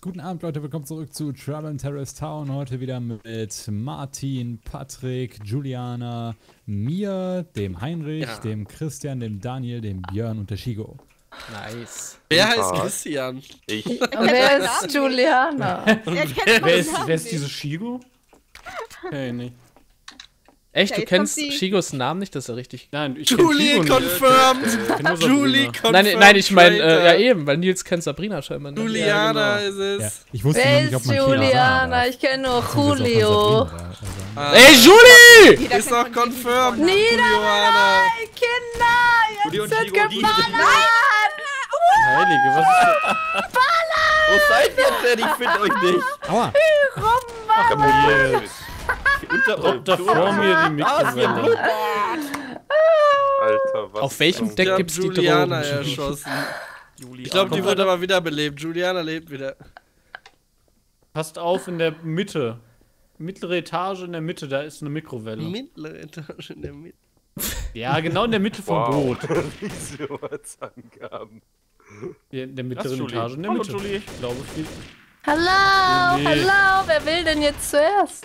Guten Abend, Leute. Willkommen zurück zu Trouble in Terrorist Town. Heute wieder mit Martin, Patrick, Juliana, mir, dem Heinrich, Ja. dem Christian, dem Daniel, dem Björn und der Shigo. Nice. Wer heißt. Christian? Ich. Und wer ist Juliana? Er Wer ist, wer ist diese Shigo? Okay, nicht. Echt, Ja, du kennst Shigos Namen nicht, das ist ja richtig. Nein, ich kenn Julie Shigo nicht. confirmed! Ich kenn nur Julie confirmed! Nein, nein, ich meine, äh, ja eben, weil Nils kennt Sabrina scheinbar nicht. Juliana Ja, ist Ja, es. ich wusste Wer nicht, ob ist man Juliana? Ich kenne nur. Das ist Julio. also. Ah, Ey, Julie! Jeder ist doch confirmed! Juliana! Kinder, jetzt wird geballert! Heilige, was ist Wo seid ihr denn? Ich finde euch nicht. Aua! Kaputt. Unter das? Dr. vor mir die Mikrowelle. Alter, was? Auf welchem Deck gibt's die Juliana Drogen? erschossen. Juli Ich glaube, die wird aber wiederbelebt. Juliana lebt wieder. Passt auf in der Mitte. Mittlere Etage in der Mitte, da ist eine Mikrowelle. Mittlere Etage in der Mitte. Ja, genau in der Mitte vom Wow. Boot. Risikotsangaben. Ja, in der mittleren. Etage in der Hallo, Mitte. Julie. Ich glaube, viel. Hallo, Nee. hallo, wer will denn jetzt zuerst?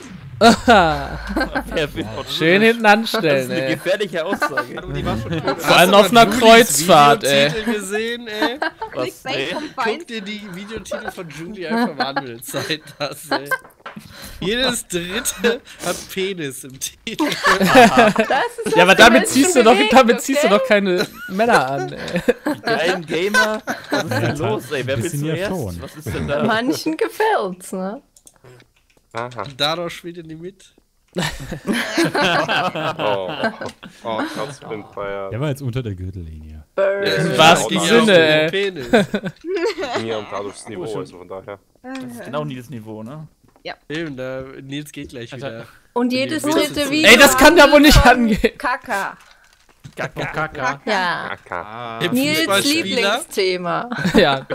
Schön hinten Das anstellen, ist eine ey. gefährliche Aussage. Die war schon tot. Vor allem auf einer Kreuzfahrt, ey. Gesehen, ey. Was? Vom Guck dir die Videotitel von Julie einfach mal an, wenn du Zeit hast, ey. Jedes dritte hat Penis im Titel. Das ist Ja, aber damit ziehst du doch, damit ziehst du doch keine Männer an, ey. Ein Gamer. Was ist Ja, denn los, ey? Wer ja zuerst? schon. Was ist denn da? Manchen gefällt's, ne? Aha. Daraus spielt ihr nicht mit. Oh, oh Gott, ich bin feier. Der war jetzt unter der Gürtellinie. Im wahrsten Ja, Sinne, ey. Penis. Mir und dadurch Niveau, also von daher. Das ist genau Nils Niveau, ne? Eben, da, Nils geht gleich Alter. wieder. Und jedes dritte Ey, Video. das kann ja wohl nicht angehen. Kaka. Kaka. Ja. Kaka. Dem Nils Fußballspieler. Lieblingsthema. Ja,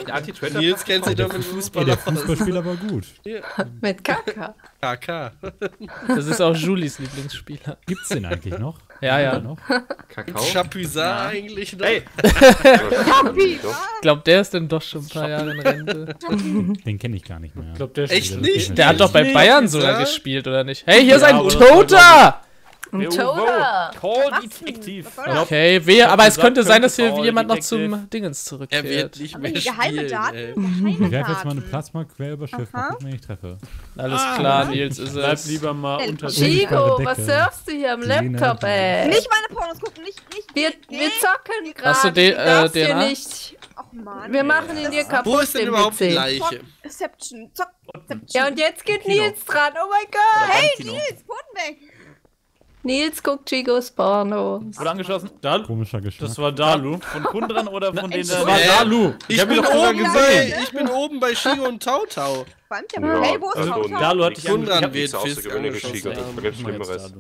Nils kennt sich doch mit Ey, Fußballer der Fußballspieler war gut. Mit Kaka. KK. das ist auch Julies Lieblingsspieler. Gibt's den eigentlich noch? Ja, ja. Noch? Kakao? Chapuisat eigentlich noch. Hey! Ich glaube, der ist dann doch schon ein paar Jahre in Rente. Den kenne ich gar nicht mehr. Ich glaube, der Echt nicht? Der hat doch bei Bayern sogar gespielt, oder nicht? Hey, hier ist ein Toter! Ein. Toter. Call Detektiv. Okay, wehe, aber es könnte sein, dass hier jemand noch zum Dingens Er wird zurückkehrt. nicht mehr die geheime spielen, Daten? Ich werfe jetzt mal eine. Plasma-Quer über Schiff. Mal gucken, wen ich treffe. Alles klar, Nils ist Bleib es. lieber mal unter Chico. Was surfst du hier am. Laptop, ey? Nicht meine Pornos gucken, nicht, nicht. Wir, wir zocken gerade. Hast du darfst äh, hier DNA? nicht. Ach man. Wir machen ihn dir Wo kaputt, ist denn den überhaupt die. Leiche? Exception. Zock. Ja, und jetzt geht Nils dran. Oh mein Gott. Hey, Nils, Boden weg. Nils guckt Chicos Porno. Wurde angeschossen. Dalu. Komischer Geschmack. Das war Dalu. Von Kundran oder von denen Das da? war Äh, Dalu. Ich, hab ihn bin oben bei, ich bin oben bei Shigo und Tautau. Vor allem der Ja, Hey, wo ist also Tautau? Dalu hat dich Kundran wird. Schigo. Da gibt's Schlimmeres.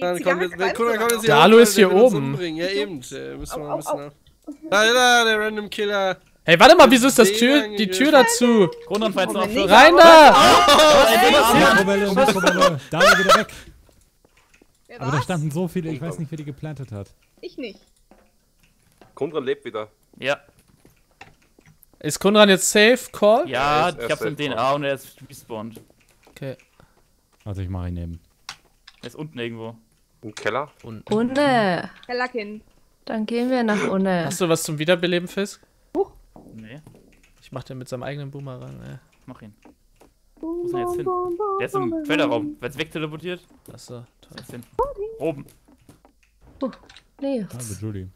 Dann kommt jetzt, Kundran kommt jetzt Dalu ist hier oben. Ja, eben. äh, Müssen wir wir- Da, da, der Random Killer. Hey, warte mal, wieso ist das Den Tür, die Tür dazu? Kundran falls noch? Rein da! Mikrowelle, Mikrowelle. Da wieder weg. Wer Aber da standen so viele, ich weiß nicht, wer die geplantet hat. Ich nicht. Kundran lebt wieder. Ja, Ist Konrad jetzt safe? Call? ja, ist- ich hab's im. DNA und er ist respawned. Okay. Also ich mache ihn neben. Er ist unten irgendwo. Im Keller. Unne. Herr Lacken. Dann gehen wir nach Unne. Hast du was zum Wiederbeleben, Fisk? Nee, Ich mach den mit seinem eigenen Boomerang, ey. mach ihn. Wo ist er jetzt hin? Der ist im Felderraum. Wird wegteleportiert? Achso, toll. Ist hin. Oben. Nils. Also Julie.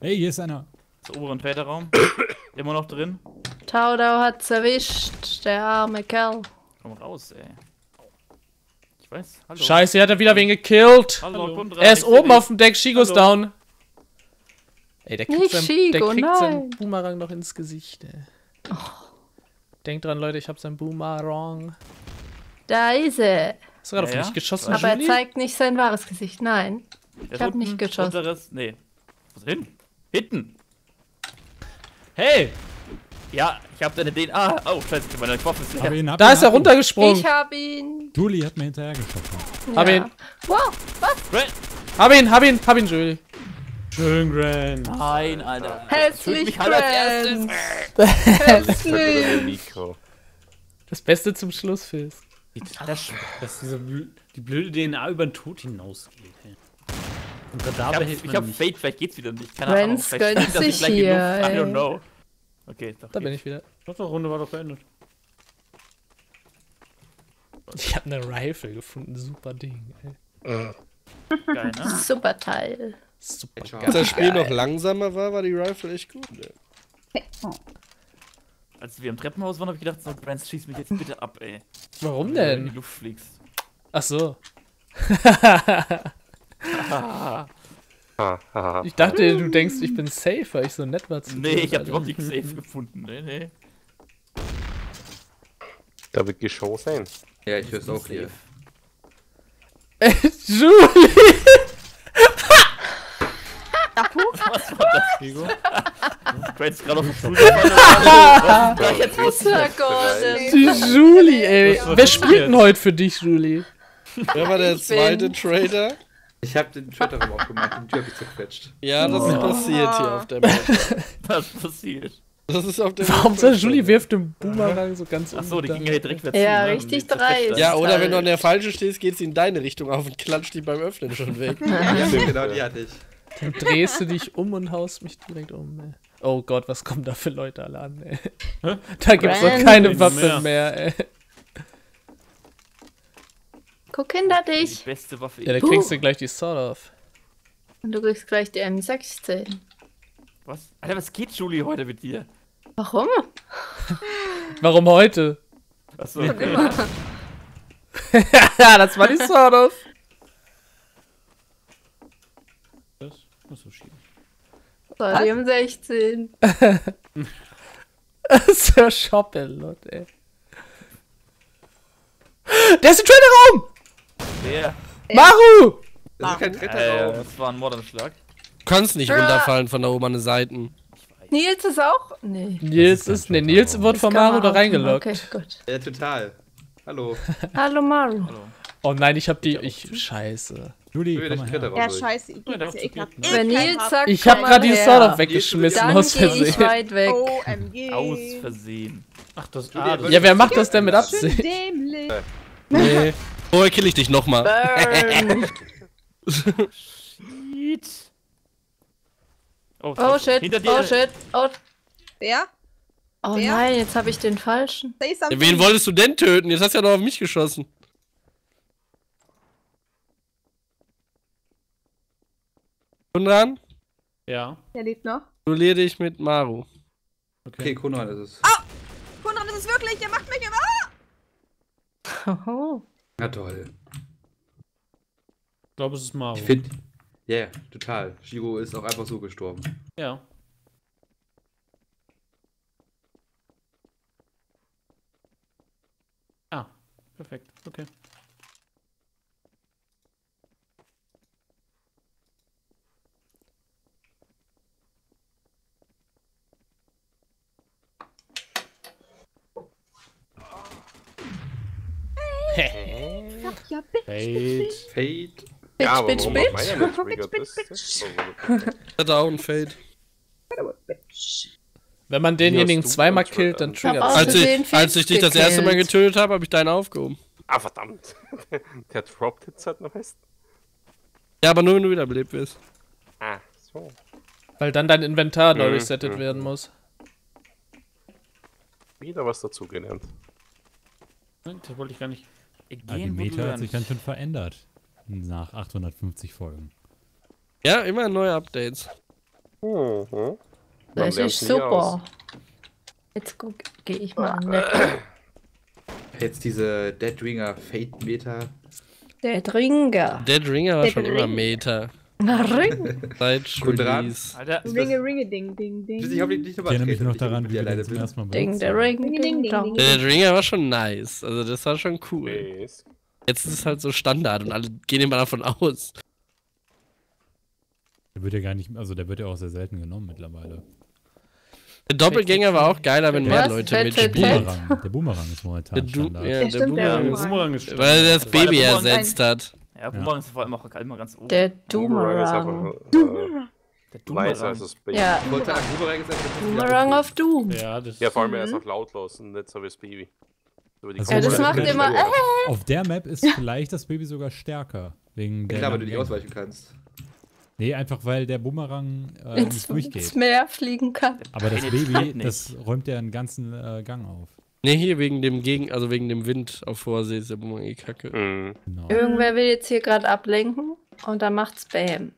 Ey, hier ist einer. Der oberen Felderraum. Immer noch drin. Taudau hat's erwischt, der arme Kerl. Komm raus, ey. Ich weiß. Hallo. Scheiße, hier hat er wieder wen gekillt. Hallo, Hallo. Er ist oben auf dem Deck, Shigo ist Hallo. down. Ey, der kriegt, Nicht sein, Shigo, der kriegt nein. seinen Boomerang noch ins Gesicht, ey. Denkt dran, Leute, ich hab seinen Boomerang. Da ist er. Hast du gerade Ja, auf ja. mich geschossen, Aber er Julie? zeigt nicht sein wahres Gesicht. Nein. Der Ich ist hab unten, nicht geschossen. Unteres, nee. Wo ist er hin? Hinten. Hey! Ja, ich hab deine DNA. Oh, scheiße, meine Waffe ist Hab leer. ihn, Da ist er runtergesprungen. Ich hab ihn. Julie hat mir hinterher geschossen. Hab ja. ihn. Wow, was? Hab ihn, hab ihn, hab ihn, Julie. Schön, Gran. Nein, Alter. Hässlich mich halt als erstes. Hässlich. Das Beste zum Schluss, Fils. Sch- dass diese die blöde DNA über den Tod hinausgeht. Ey. Und Ich dabei hab, hilft ich hab nicht. Fate, vielleicht geht's wieder nicht. Keine Ahnung. Vielleicht gönnt das sich hier, genug. I don't know. Okay, doch. Da bin ich wieder. Doch, die Runde war doch beendet. Ich habe eine Rifle gefunden. Super Ding, ey. geil, ne? Super Teil. Super Als geil. das Spiel noch langsamer war, war die Rifle echt gut. ey. Als wir im Treppenhaus waren, hab ich gedacht, so, Brands, schieß mich jetzt bitte ab, ey. Warum Wenn du in die denn? Luft fliegst. Ach so. Ich dachte, du denkst, ich bin safe, weil ich so nett war zu Nee, dir, ich hab Alter. überhaupt nichts safe gefunden. Nee, nee. Da wird geschossen sein. Ja, ich hör's auch hier. Julie! Diego? Brands gerade auf den Stuhl gefallen. Die Julie, ey. Wer spielt denn heute für dich, Julie? Wer war der Ich zweite bin- Trader? Ich hab den Chat-Raum aufgemacht und die hab ich zerquetscht. Ja, das ist passiert hier auf der Map. Was passiert? Das ist auf der Warum soll. Julie wirft den Boomerang so ganz Achso, die ging ja direkt wieder Ja, ne? richtig dreist. Ja, oder wenn du an der falschen stehst, geht sie in deine Richtung auf und klatscht die beim Öffnen schon weg. Ja, genau, die hatte ich. Dann drehst du dich um und haust mich direkt um, ey. Oh Gott, was kommen da für Leute alle an, ey. Da gibt's doch keine Mehr. Waffe mehr, ey. Guck hinter Die dich. beste Waffe. Ja, dann Puh. kriegst du gleich die Sword off. Und du kriegst gleich die M16. was? Alter, was geht, Julie, heute mit dir? Warum? Warum heute? Achso, ja, das war die Sword off. Das muss so schieben. So, die M16. Sir Shoppelot, ey. Der ist im Traderraum! der. Maru! Das ist kein Äh, Retterraum. das war ein Mordanschlag. Du kannst nicht runterfallen von da oben an den Seiten. Nils ist auch. Nee. Nils ist ist, nee, Nils wurde von Maru da reingeloggt. Okay, gut. Ja, total. Hallo. Hallo Maru. Oh nein, ich hab die, ich, scheiße. Julie, Ich will komm mal her. Ja, scheiße, ich doch, ja zu ekelhaft. geht? Wenn Nils sagt, Ich hab grad die off weggeschmissen, Dann aus geh ich Versehen. weit weg. OMG. Aus Versehen. Ach, das, ah, das Ja, wer macht das denn mit Absicht? dämlich. Nee. Vorher kill ich dich nochmal. Shit. Oh, Oh shit, oh shit, oh. Wer? Oh nein, jetzt habe ich den falschen. Wen wolltest du denn töten? Jetzt hast du ja noch auf mich geschossen. Und dran? ja. Der lebt noch. Duellier dich mit Maru. Okay, Konrad ist es. Konrad, das ist wirklich, der macht mich immer. Oh. Na toll. Ich glaube, es ist Maru. Ich finde. Ja, yeah, total. Shiro ist auch einfach so gestorben. Ja. Ah, perfekt. Okay. Ja. Fate. Ja, aber bitch, warum bitch. hat meiner nicht triggert? Das ist so Down, Fade. Wenn man denjenigen zweimal killt, dann Trigger. triggert es. Als ich, als ich dich das erste Mal getötet habe, habe ich deinen aufgehoben. Ah, verdammt. Der droppt jetzt halt noch fest. Ja, aber nur wenn du wiederbelebt wirst. Ah, so. Weil dann dein Inventar neu Mhm, resettet mhm. werden muss. Wieder was dazugelernt. Das wollte ich gar nicht. Ah, die Again, wo du Meta hat sich ganz schön verändert. Nach 850 Folgen. Ja, immer neue Updates. Mhm. Das ist super. Jetzt guck, gehe ich mal an Jetzt diese Dead Ringer Fate Meta. der Dringer. Dead Ringer war Dead schon Ring. immer Meta. Ring. Seit Kundran. Release. Alter, Ringe, ringe, ding, ding, ding. Ich hoffe, nicht Ich erinnere mich noch daran, wie wir alleine den zum bin. ersten Mal Ding, der. Ring, Ding, ding, ding, Der Ringer war schon nice. Also das war schon cool. Jetzt ist es halt so Standard und alle gehen immer davon aus. Der wird ja gar nicht, also der wird ja auch sehr selten genommen mittlerweile. Der Doppelgänger war auch geiler, wenn mehr? Leute mitspielen. der Boomerang ist momentan Der, Standard. der Boomerang. Ist Weil er das Baby ersetzt hat. Ja, Boomerang ist vor allem auch immer ganz oben. Der Boomerang ist Doomerang. einfach äh, Der leiser als das Baby. Ja, Boomerang ist einfach Boomerang of Doom. Ja, das Ja, vor allem er ist auch lautlos und nicht so wie das Baby. Also Ja, das Auf macht der- immer. Äh, Auf der Map ist vielleicht das Baby sogar stärker. Wegen der Klar, weil du nicht ausweichen kannst. Nee, einfach weil der Bumerang äh, ins, nicht durchgeht. ins Meer fliegen kann. Aber das Baby, das räumt ja einen ganzen äh, Gang auf. Ne, hier wegen dem Gegen, also wegen dem Wind auf Vorsee ist der Bumerang eh kacke. Mhm. Genau. Irgendwer will jetzt hier gerade ablenken und dann macht's Bam.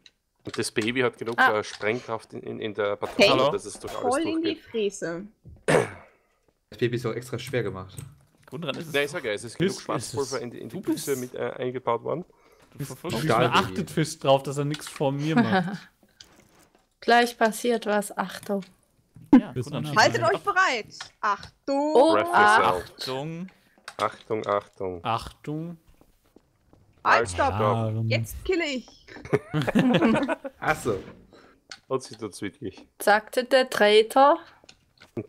Und das Baby hat genug Ah. äh, Sprengkraft in, in, in der Patrone, Hallo? dass es durch alles Voll in die. Fresse. Das Baby ist auch extra schwer gemacht. Gut dran ist es. Nein, ich sage ja, es ist Ist- genug ist Schwarzpulver in die, in die du Büchse mit äh, eingebaut worden. Du verfolgst achtet Fist drauf, dass er nichts vor mir macht. Gleich passiert was. Achtung. Ja. Haltet euch bereit. Achtung. Oh. Achtung. Achtung, Achtung. Achtung. Halt, stopp. Alarm. Jetzt kille ich. Achso. Und sie tut's wirklich. sagte der Traitor.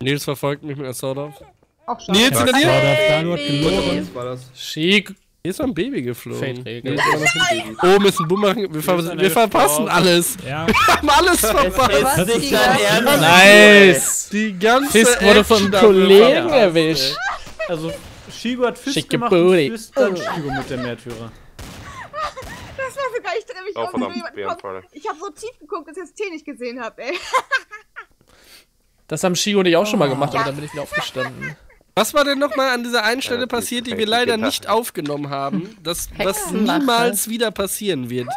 Nils verfolgt mich mit einer Sword schon. Nils hinter dir? Was war das? Schick. Hier ist noch ein Baby geflogen. Nils ist Baby. Oben ist ein Bumerang. Wir, ver wir verpassen alles. Ja, Wir haben alles verpasst. Was Das ist die Nice. Die ganze Fist wurde dafür Kollegen erwischt. Also, Shigo hat Fist Schicke gemacht Booty. und Fist dann Shigo mit der Märtyrer. Das war sogar ich drehe mich Oh, um. verdammt. Ich habe so tief geguckt, dass ich das T nicht gesehen habe, ey. Das haben Shigo und ich auch schon mal gemacht, aber dann bin ich wieder aufgestanden. Was war denn nochmal an dieser einen Stelle Ja, die passiert, die wir leider nicht aufgenommen haben? Das, was niemals wieder passieren wird.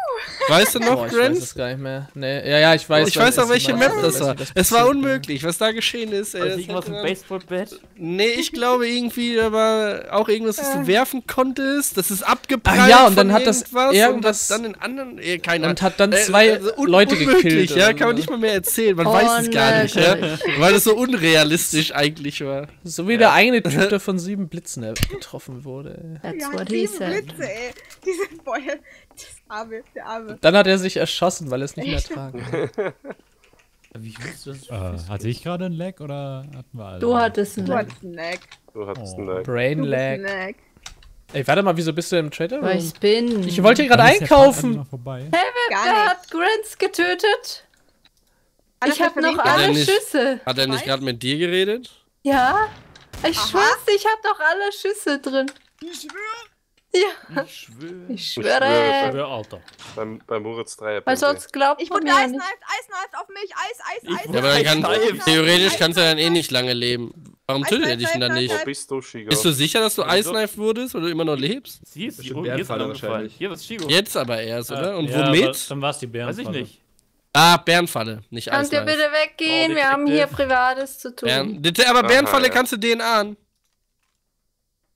Weißt du noch, Boah, ich weiß Grant? es gar nicht mehr. Nee, ja, ja, ich weiß. Ich weiß auch, welche Map das ich war. weiß, das Es war unmöglich, was da geschehen ist. Ey, Also das irgendwas im Baseballbett. Nee, ich glaube irgendwie, da war auch irgendwas, was du werfen konntest. Das ist abgeprallt. Ach ja, und dann von hat das irgendwas irgendwas- Und hat dann in anderen. Eh, keine Und hat dann Äh, zwei also un- Leute unmöglich, gekillt. Ja, kann man so. nicht mal mehr erzählen. Man weiß es gar nicht, ja. Weil es so unrealistisch eigentlich war. So wie der eine der von sieben Blitzen getroffen wurde. That's Ja, what he sieben said. Blitze, ey. Diese Feuer. Das Arme, der Arme. Dann hat er sich erschossen, weil er es nicht mehr tragen kann. Wie willst du das? äh, hatte ich gerade einen Lag oder hatten wir alle? Du hattest einen Du Lag. hattest einen Lag. Du hattest Oh. einen Lag. Brain bist ein Lag. Lag. Ey, warte mal, wieso bist du im Trader Weil ich bin. Ich wollte hier gerade einkaufen. Gar Wer hat Grants getötet? Alles ich habe noch alle nicht- Schüsse. Hat er nicht gerade mit dir geredet? Ja? Ich Aha. schwör's, ich habe noch alle Schüsse drin. Ich schwöre. Ja, Ich schwöre. ich schwöre, schwöre. Ja, Alter. Beim, beim Moritz 3 Weil sonst glaubt Ich man wurde mir Eis nicht. kneift, Eis kneift auf mich. Eis, Eis, Ich Eis. wurde Ja, aber dann kann, Eis- theoretisch kannst du dann eh nicht lange leben. Warum tötet er dich denn dann nicht? Bist du, Shigo? Bist du sicher, dass du? Eisknife wurdest, weil du immer noch lebst? Sie ist ist Bärenfalle wahrscheinlich. Hier ist Shigo. Jetzt aber erst, oder? Und womit? Dann war es die Bären. Weiß ich nicht. Ah, Bärenfalle, nicht Könnt ihr Eisknife. bitte weggehen? Oh, Wir haben hier. Privates zu tun. Bären, aber Bärenfalle ja. kannst du DNA an.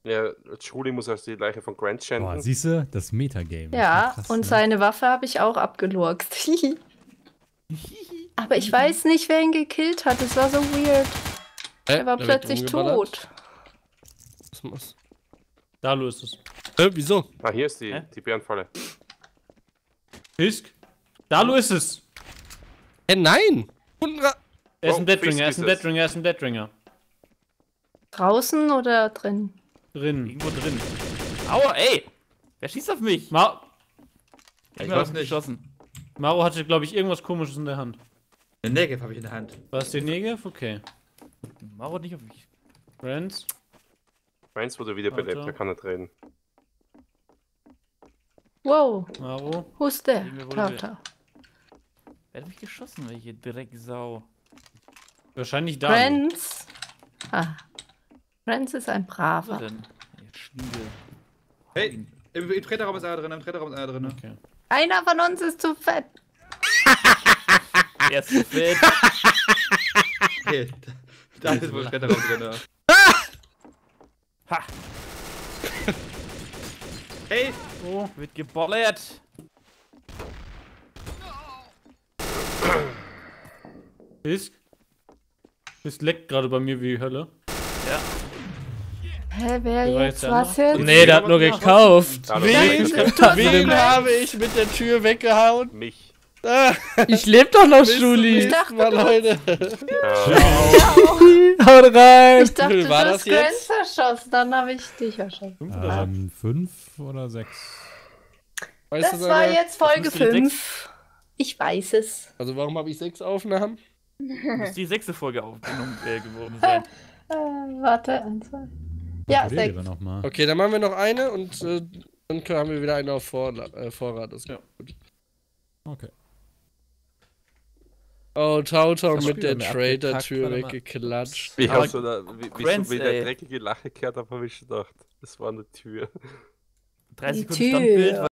Ja, Julie muss also die Leiche von Grant Boah, schänden. siehst du, das Metagame. Ja, Krass, und ne? seine Waffe habe ich auch abgelurkt. Aber ich weiß nicht, wer ihn gekillt hat. Es war so weird. Hä? Er war Da plötzlich tot. Was muss- Dalu ist es. Hä, wieso? Ah, hier ist die, Hä? die Bärenfalle. Fisk? Dalu ist es. Hä, nein! Unten ra- Er ist ein Deadringer, er ist ein. Deadringer, er ist ein Deadringer. Draußen oder drin? Drin. Irgendwo drin. Aua, ey! Wer schießt auf mich? Ma Ich Ich bin weiß auf mich nicht. geschossen. Maro hatte, glaube ich, irgendwas komisches in der Hand. Eine Negev habe ich in der Hand. War es der Negev? Okay. Maro nicht auf mich. Friends. Meins wurde wiederbelebt, Alter. er kann nicht reden. Wow, Maro. who's there? Tata. Wer hat mich geschossen, welche Drecksau? Wahrscheinlich Dalu. Friends. Ah. Friends ist ein Was Braver. denn? Ihr Schniegel. Hey, im, im Treterraum ist einer drin, im Treterraum ist einer drin. Okay. Einer von uns ist zu fett. Er ist fett. Hey, da, da ist wohl Treterraum drin. Ha! Hey, Oh, wird geballert. Fisk? Fisk leckt gerade bei mir wie Hölle. Hä, wer Wer war jetzt? jetzt der Was jetzt? Nee, der hat nur gekauft. Wen, habe ich mit der Tür weggehauen? Mich. Ah, Ich lebe doch noch, Juli. dachte, Mal, Leute. Ja, Haut rein. Ich dachte, viel du war hast das jetzt? Grants erschossen, dann habe ich dich erschossen. Fünf oder Ähm, fünf oder sechs? Weißt Das du war jetzt Folge müsste die 5. Ich weiß es. Also warum habe ich sechs Aufnahmen? Muss die sechste Folge aufgenommen äh, geworden sein. Äh, warte, eins, zwei. Ja, sechs. wir noch mal. Okay, dann machen wir noch eine und äh, dann können- haben wir wieder eine auf Vorla äh, Vorrat. Das ist Ja. gut. Okay. Oh, Tauton Das mit der Trader-Tür weggeklatscht. Ich Aber hab so da, wie, wie Grants, so wie der dreckige Lache gehört habe, habe ich gedacht, das war eine Tür. 30 Die Sekunden Standbild, Tür.